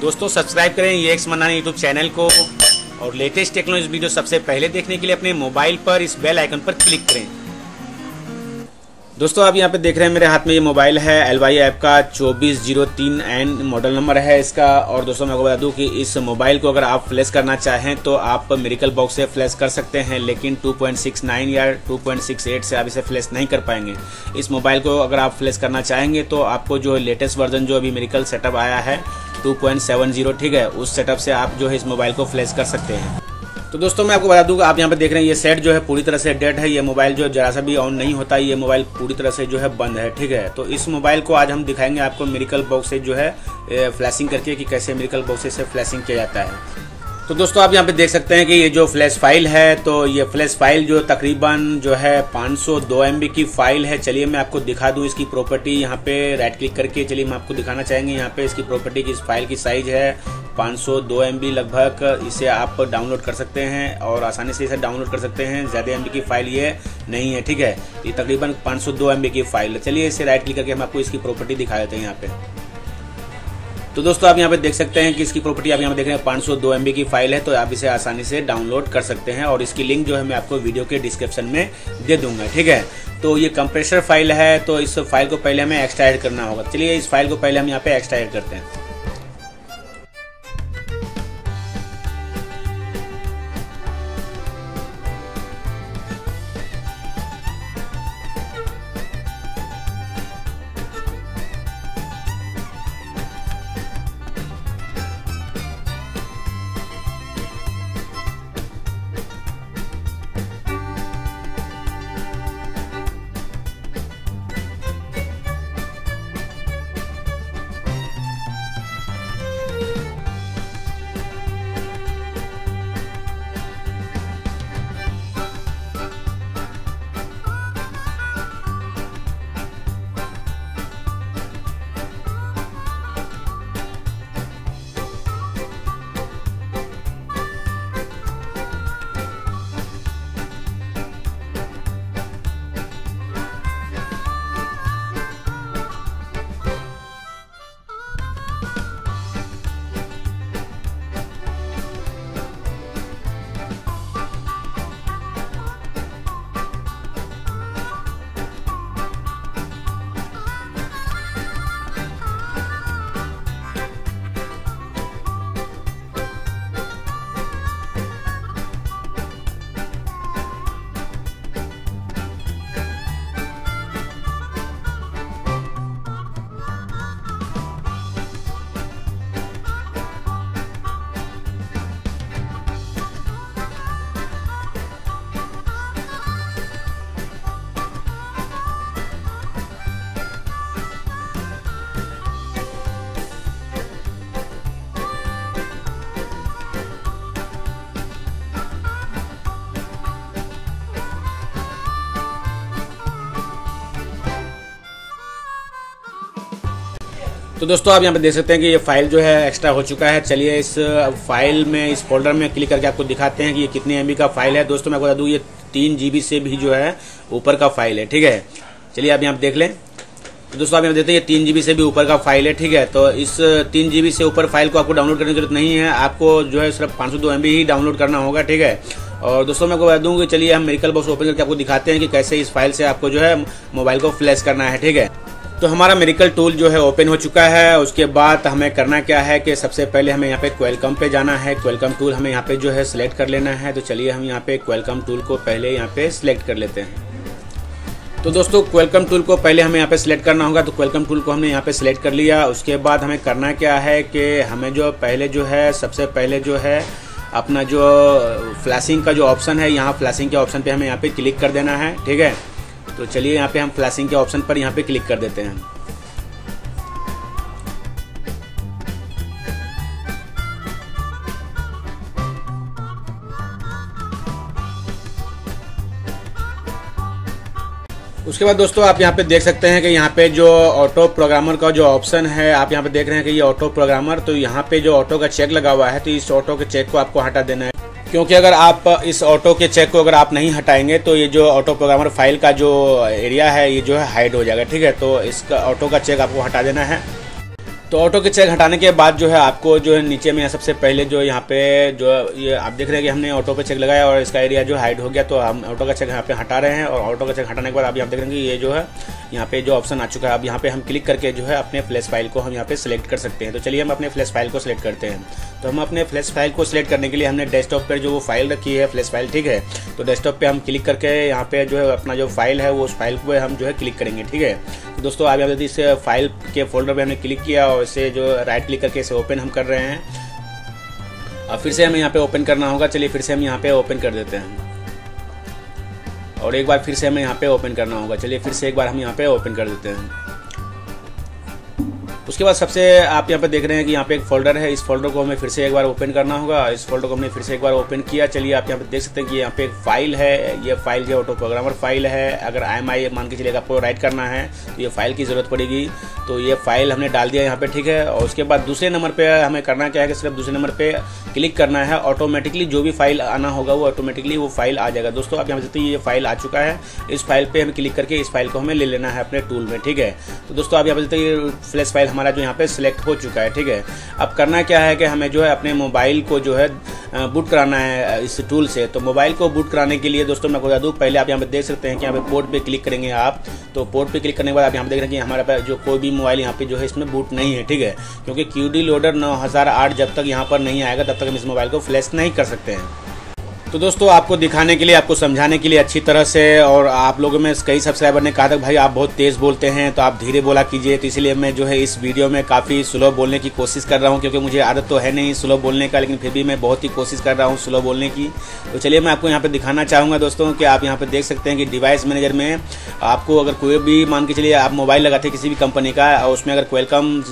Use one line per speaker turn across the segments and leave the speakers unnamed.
दोस्तों सब्सक्राइब करें ये एक्स मनाना यूट्यूब चैनल को और लेटेस्ट टेक्नोलॉजी वीडियो सबसे पहले देखने के लिए अपने मोबाइल पर इस बेल आइकन पर क्लिक करें। दोस्तों, आप यहाँ पे देख रहे हैं मेरे हाथ में ये मोबाइल है एल वाई ऐप का, चौबीस ज़ीरो तीन एन मॉडल नंबर है इसका। और दोस्तों, मैं आपको बता दूँ कि इस मोबाइल को अगर आप फ्लैश करना चाहें तो आप मेरिकल बॉक्स से फ्लैश कर सकते हैं, लेकिन 2.69 या 2.68 से आप इसे फ्लैश नहीं कर पाएँगे। इस मोबाइल को अगर आप फ्लैश करना चाहेंगे तो आपको जो लेटेस्ट वर्जन जो अभी मेरिकल सेटअप आया है 2.70 ठीक है? उस सेटअप से आप जो है इस मोबाइल को फ्लैश कर सकते हैं। तो दोस्तों, मैं आपको बता दूँगा आप यहाँ पे देख रहे हैं, ये सेट जो है पूरी तरह से डेड है। ये मोबाइल जो है जरा सा भी ऑन नहीं होता, ये मोबाइल पूरी तरह से जो है बंद है, ठीक है? तो इस मोबाइल को आज हम दिखाएँगे आपको मेरिकल बॉक्स से जो है फ्लैशिंग करके कि कैसे मेरिकल बॉक्स से फ्लैशिंग किया जाता है। तो दोस्तों, आप यहाँ पे देख सकते हैं कि ये जो फ्लैश फ़ाइल है तो ये फ्लैश फ़ाइल जो तकरीबन जो है 502 MB की फ़ाइल है। चलिए मैं आपको दिखा दूँ इसकी प्रॉपर्टी यहाँ पे राइट क्लिक करके चलिए मैं आपको दिखाना चाहेंगे, यहाँ पे इसकी प्रॉपर्टी की इस फ़ाइल की साइज़ है 502 MB लगभग। इसे आप डाउनलोड कर सकते हैं और आसानी से इसे डाउनलोड कर सकते हैं। ज़्यादा MB की फ़ाइल ये नहीं है, ठीक है? ये तकरीबन 502 एम की फ़ाइल है। चलिए इसे राइट क्लिक करके हम आपको इसकी प्रॉपर्टी दिखा देते हैं यहाँ पे। तो दोस्तों, आप यहाँ पे देख सकते हैं कि इसकी प्रॉपर्टी आप यहाँ पे देख रहे हैं, पाँच सौ दो एम की फ़ाइल है तो आप इसे आसानी से डाउनलोड कर सकते हैं और इसकी लिंक जो है मैं आपको वीडियो के डिस्क्रिप्शन में दे दूँगा, ठीक है? तो ये कंप्रेसर फ़ाइल है तो इस फ़ाइल को पहले हमें एक्सट्राइड करना होगा। चलिए, इस फ़ाइल को पहले हम यहाँ पे एक्सट्राइड करते हैं। तो दोस्तों, आप यहाँ पे देख सकते हैं कि ये फ़ाइल जो है एक्स्ट्रा हो चुका है। चलिए इस फ़ाइल में, इस फोल्डर में क्लिक करके आपको दिखाते हैं कि ये कितने एमबी का फ़ाइल है। दोस्तों, मैं बता दूँ, ये तीन जीबी से भी जो है, ऊपर का फ़ाइल है, ठीक है? चलिए आप यहाँ देख लें। तो दोस्तों, आप यहाँ देखते हैं, ये तीन जीबी से भी ऊपर का फ़ाइल है, ठीक है? तो इस तीन जीबी से ऊपर फ़ाइल को आपको डाउनलोड करने की ज़रूरत नहीं है। आपको जो है सिर्फ़ पाँच सौ ही डाउनलोड करना होगा, ठीक है? और दोस्तों, मैं आपको बता दूँ कि चलिए हम मेरिकल बॉक्स ओपन करके आपको दिखाते हैं कि कैसे इस फ़ाइल से आपको जो है मोबाइल को फ्लैश करना है, ठीक है? तो हमारा मेडिकल टूल जो है ओपन हो चुका है। उसके बाद हमें करना क्या है कि सबसे पहले हमें यहाँ पे क्वेलकम पे जाना है। क्वेलकम टूल हमें यहाँ पे जो है सिलेक्ट कर लेना है। तो चलिए हम यहाँ पे क्वेलकम टूल को पहले यहाँ पे सिलेक्ट कर लेते हैं। तो दोस्तों क्वेलकम टूल को पहले हमें यहाँ पे सिलेक्ट करना होगा। तो क्वेलकम टूल को हमने यहाँ पे सिलेक्ट कर लिया। उसके बाद हमें करना क्या है कि हमें जो पहले जो है, सबसे पहले जो है अपना जो फ्लैशिंग का जो ऑप्शन है, यहाँ फ्लैशिंग के ऑप्शन पे हमें यहाँ पे क्लिक कर देना है। ठीक है? तो चलिए यहाँ पे हम फ्लैशिंग के ऑप्शन पर यहाँ पे क्लिक कर देते हैं। उसके बाद दोस्तों आप यहाँ पे देख सकते हैं कि यहाँ पे जो ऑटो प्रोग्रामर का जो ऑप्शन है, आप यहाँ पे देख रहे हैं कि ये ऑटो प्रोग्रामर तो यहाँ पे जो ऑटो का चेक लगा हुआ है तो इस ऑटो के चेक को आपको हटा देना है। क्योंकि अगर आप इस ऑटो के चेक को अगर आप नहीं हटाएँगे तो ये जो ऑटो प्रोग्रामर फ़ाइल का जो एरिया है, ये जो है हाइड हो जाएगा, ठीक है? तो इसका ऑटो का चेक आपको हटा देना है। तो ऑटो के चेक हटाने के बाद जो है आपको जो है नीचे में सबसे पहले जो यहाँ पे जो ये आप देख रहे हैं कि हमने ऑटो पे चेक लगाया और इसका एरिया जो हाइड हो गया तो हम ऑटो का चेक यहाँ पे हटा रहे हैं और ऑटो का चेक हटाने के बाद आप यहाँ देख रहे हैं कि ये जो है यहाँ पे जो ऑप्शन आ चुका है, अब यहाँ पे हम क्लिक करके जो है अपने फ्लैश फ़ाइल को हम यहाँ पे सिलेक्ट कर सकते हैं। तो चलिए हम अपने फ्लैश फ़ाइल को सिलेक्ट करते हैं। तो हम अपने फ्लैश फ़ाइल को सिलेक्ट करने के लिए हमने डेस्कटॉप पर जो वो फ़ाइल रखी है फ्लैश फ़ाइल ठीक है? तो डेस्कटॉप पे हम क्लिक करके यहाँ पे जो है अपना जो फ़ाइल है, वो उस फ़ाइल पे हम जो है क्लिक करेंगे, ठीक है? तो दोस्तों, आप यहाँ इस फ़ाइल के फोल्डर पर हमने क्लिक किया और इसे जो राइट क्लिक करके इसे ओपन हम कर रहे हैं। अब फिर से हमें यहाँ पे ओपन करना होगा। चलिए फिर से हम यहाँ पे ओपन कर देते हैं। और एक बार फिर से हमें यहाँ पे ओपन करना होगा। चलिए फिर से एक बार हम यहाँ पे ओपन कर देते हैं। उसके बाद सबसे आप यहाँ पे देख रहे हैं कि यहाँ पे एक फोल्डर है। इस फोल्डर को हमें फिर से एक बार ओपन करना होगा। इस फोल्डर को हमने फिर से एक बार ओपन किया। चलिए आप यहाँ पे देख सकते हैं कि यहाँ पे एक फ़ाइल है। ये फ़ाइल जो ऑटो प्रोग्रामर फ़ाइल है। अगर आई एम आई मान के चलिए आपको राइट करना है तो ये फ़ाइल की ज़रूरत पड़ेगी। तो ये फ़ाइल हमने डाल दिया यहाँ पे, ठीक है? और उसके बाद दूसरे नंबर पर हमें करना क्या है कि सिर्फ़ दूसरे नंबर पर क्लिक करना है ऑटोमेटिकली जो भी फ़ाइल आना होगा वो ऑटोमेटिकली वो फ़ाइल आ जाएगा। दोस्तों, आप यहाँ देखते हैं, ये फ़ाइल आ चुका है। इस फ़ाइल पे हमें क्लिक करके इस फ़ाइल को हमें ले लेना है अपने टूल में, ठीक है? तो दोस्तों, आप यहाँ देखते हैं फ्लैश फ़ाइल हमारा जो यहाँ पे सिलेक्ट हो चुका है, ठीक है? अब करना क्या है कि हमें जो है अपने मोबाइल को जो है बूट कराना है इस टूल से। तो मोबाइल को बूट कराने के लिए दोस्तों, मैं बता दूँ, पहले आप यहाँ पे देख सकते हैं कि यहाँ पे पोर्ट पे क्लिक करेंगे आप। तो पोर्ट पे क्लिक करने के बाद आप यहाँ देख रहे हैं कि हमारे पास जो कोई भी मोबाइल यहाँ पे जो है इसमें बूट नहीं है, ठीक है? क्योंकि क्यूडी लोडर नौ हज़ार आठ जब तक यहाँ पर नहीं आएगा, तब तक हम इस मोबाइल को फ्लैश नहीं कर सकते हैं। तो दोस्तों, आपको दिखाने के लिए, आपको समझाने के लिए अच्छी तरह से, और आप लोगों में कई सब्सक्राइबर ने कहा था भाई, आप बहुत तेज़ बोलते हैं तो आप धीरे बोला कीजिए। तो इसलिए मैं जो है, इस वीडियो में काफ़ी स्लो बोलने की कोशिश कर रहा हूँ, क्योंकि मुझे आदत तो है नहीं स्लो बोलने का, लेकिन फिर भी मैं बहुत ही कोशिश कर रहा हूँ स्लो बोलने की। तो चलिए, मैं आपको यहाँ पर दिखाना चाहूँगा दोस्तों कि आप यहाँ पर देख सकते हैं कि डिवाइस मैनेजर में आपको अगर कोई भी, मान के चलिए, आप मोबाइल लगाते किसी भी कंपनी का, और उसमें अगर क्वेलकम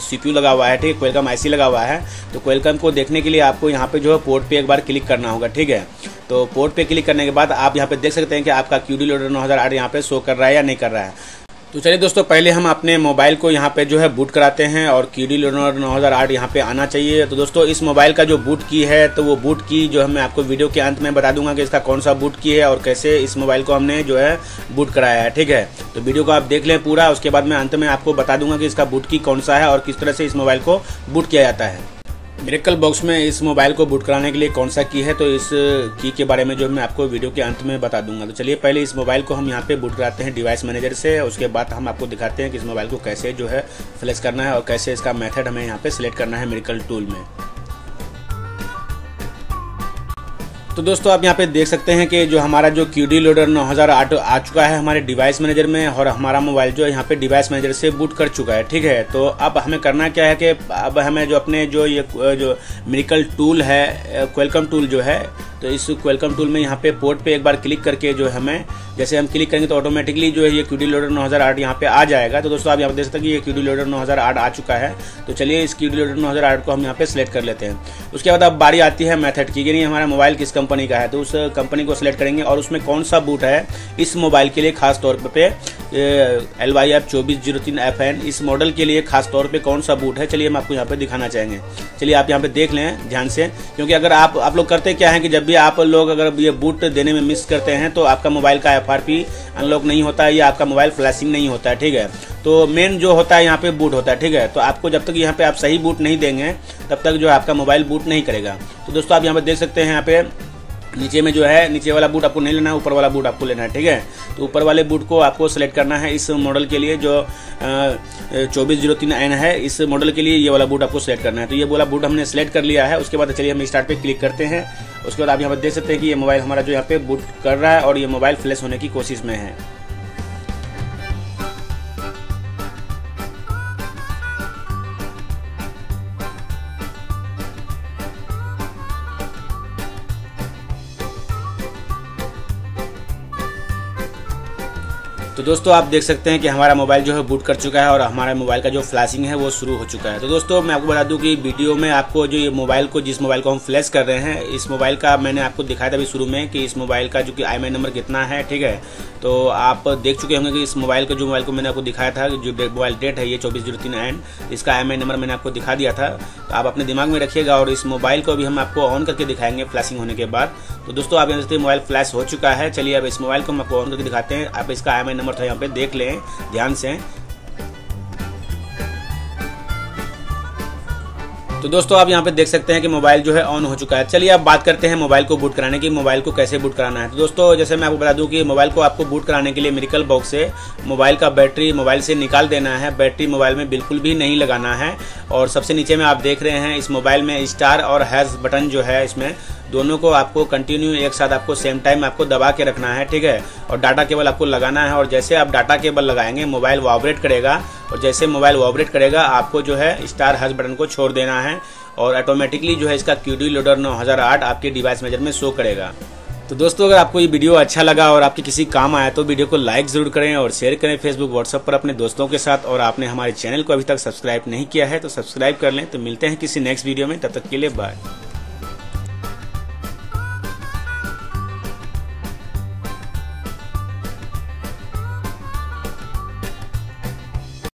सी लगा हुआ है, ठीक है? क्वेलकम आई लगा हुआ है तो क्वेलकम को देखने के लिए आपको यहाँ पे जो है पोर्ट पे एक बार क्लिक करना होगा, ठीक है? तो पोर्ट पे क्लिक करने के बाद आप यहाँ पे देख सकते हैं कि आपका क्यूडी लोडर नौ हज़ार आठ यहाँ पे शो कर रहा है या नहीं कर रहा है। तो चलिए दोस्तों, पहले हम अपने मोबाइल को यहाँ पे जो है बूट कराते हैं और क्यूडी लोनर नौ हज़ार आठ यहाँ पे आना चाहिए। तो दोस्तों, इस मोबाइल का जो बूट की है तो वो बूट की जो है मैं आपको वीडियो के अंत में बता दूँगा कि इसका कौन सा बूट की है और कैसे इस मोबाइल को हमने जो है बूट कराया है, ठीक है? तो वीडियो को आप देख लें पूरा, उसके बाद मैं अंत में आपको बता दूँगा कि इसका बूट की कौन सा है और किस तरह से इस मोबाइल को बूट किया जाता है। मेरेकल बॉक्स में इस मोबाइल को बूट कराने के लिए कौन सा की है? तो इस की के बारे में जो मैं आपको वीडियो के अंत में बता दूँगा। तो चलिए, पहले इस मोबाइल को हम यहाँ पे बूट कराते हैं डिवाइस मैनेजर से उसके बाद हम आपको दिखाते हैं कि इस मोबाइल को कैसे जो है फ्लैश करना है, और कैसे इसका मेथड हमें यहाँ पे सिलेक्ट करना है मेरिकल टूल में। तो दोस्तों, आप यहाँ पे देख सकते हैं कि जो हमारा जो क्यू डी लोडर नौ हज़ार आठ आ चुका है हमारे डिवाइस मैनेजर में और हमारा मोबाइल जो है यहाँ पे डिवाइस मैनेजर से बूट कर चुका है, ठीक है? तो अब हमें करना क्या है कि अब हमें जो अपने जो ये, जो मेडिकल टूल है वेलकम टूल जो है तो इस वेलकम टूल में यहाँ पे पोर्ट पे एक बार क्लिक करके जो हमें, जैसे हम क्लिक करेंगे तो ऑटोमेटिकली जो है ये क्यूडी लोडर 9008 यहाँ पे आ जाएगा। तो दोस्तों आप यहाँ पे देख सकते हैं कि ये क्यूडी लोडर 9008 आ चुका है। तो चलिए इस क्यूडी लोडर 9008 को हम यहाँ पे सिलेक्ट कर लेते हैं। उसके बाद अब बारी आती है मैथड की, यानी हमारा मोबाइल किस कंपनी का है। तो उस कंपनी को सिलेक्ट करेंगे और उसमें कौन सा बूट है इस मोबाइल के लिए खास तौर पर एल वाई एफ़ चौबीस ज़ीरो तीन एफ़ एन इस मॉडल के लिए खास तौर पे कौन सा बूट है? चलिए हम आपको यहाँ पे दिखाना चाहेंगे। चलिए आप यहाँ पे देख लें ध्यान से, क्योंकि अगर आप आप लोग करते क्या है कि जब भी आप लोग अगर ये बूट देने में मिस करते हैं तो आपका मोबाइल का FRP अनलॉक नहीं होता है या आपका मोबाइल फ्लैशिंग नहीं होता है, ठीक है? तो मेन जो होता है यहाँ पे बूट होता है, ठीक है? तो आपको जब तक यहाँ पे आप सही बूट नहीं देंगे, तब तक जो आपका मोबाइल बूट नहीं करेगा। तो दोस्तों आप यहाँ पे देख सकते हैं यहाँ पे नीचे में जो है, नीचे वाला बूट आपको नहीं लेना है, ऊपर वाला बूट आपको लेना है, ठीक है? तो ऊपर वाले बूट को आपको सेलेक्ट करना है इस मॉडल के लिए जो चौबीस ज़ीरो तीन एन है, इस मॉडल के लिए ये वाला बूट आपको सेलेक्ट करना है। तो ये वाला बूट हमने सेलेक्ट कर लिया है, उसके बाद चलिए हम स्टार्ट पे क्लिक करते हैं। उसके बाद आप यहाँ पर देख सकते हैं कि ये मोबाइल हमारा जो यहाँ पे बूट कर रहा है और ये मोबाइल फ्लैश होने की कोशिश में है। तो दोस्तों, आप देख सकते हैं कि हमारा मोबाइल जो है बूट कर चुका है और हमारा मोबाइल का जो फ्लैशिंग है वो शुरू हो चुका है। तो दोस्तों, मैं आपको बता दूँ कि वीडियो में आपको जो ये मोबाइल को, जिस मोबाइल को हम फ्लैश कर रहे हैं, इस मोबाइल का मैंने आपको दिखाया था अभी शुरू में कि इस मोबाइल का जो कि आईएमआई नंबर कितना है, ठीक है? तो आप देख चुके होंगे कि इस मोबाइल का जो मोबाइल को मैंने आपको दिखाया था, जो मोबाइल डेट है, ये चौबीस ज़ीरो तीन एंड, इसका आईएमआई नंबर मैंने आपको दिखा दिया था। तो आप अपने दिमाग में रखिएगा और इस मोबाइल को भी हम आपको ऑन करके दिखाएँगे फ्लैशिंग होने के बाद। तो दोस्तों, आप मोबाइल फ्लैश हो चुका है। चलिए, अब इस मोबाइल को हम आपको ऑन करके दिखाते हैं। आप इसका आई नंबर था, यहाँ पे देख लें, ध्यान से। तो दोस्तों, आप यहाँ पे देख सकते हैं कि मोबाइल जो है ऑन हो चुका है। चलिए, अब बात करते हैं मोबाइल को बूट कराने की, मोबाइल को कैसे बूट कराना है। तो दोस्तों, जैसे मैं आपको बता दूँ कि मोबाइल को आपको बूट कराने के लिए मेरिकल बॉक्स से मोबाइल का बैटरी मोबाइल से निकाल देना है। बैटरी मोबाइल में बिल्कुल भी नहीं लगाना है। और सबसे नीचे में आप देख रहे हैं, इस मोबाइल में स्टार और हैज़ बटन जो है, इसमें दोनों को आपको कंटिन्यू एक साथ आपको सेम टाइम आपको दबा के रखना है, ठीक है? और डाटा केबल आपको लगाना है, और जैसे आप डाटा केबल लगाएँगे मोबाइल वाइब्रेट करेगा, और जैसे मोबाइल वाइब्रेट करेगा, आपको जो है स्टार हज बटन को छोड़ देना है, और ऑटोमेटिकली जो है इसका क्यूडी लोडर 9008 आपके डिवाइस मेजर में शो करेगा। तो दोस्तों, अगर आपको ये वीडियो अच्छा लगा और आपके किसी काम आया तो वीडियो को लाइक ज़रूर करें और शेयर करें फेसबुक व्हाट्सएप पर अपने दोस्तों के साथ, और आपने हमारे चैनल को अभी तक सब्सक्राइब नहीं किया है तो सब्सक्राइब कर लें। तो मिलते हैं किसी नेक्स्ट वीडियो में, तब तक के लिए बाय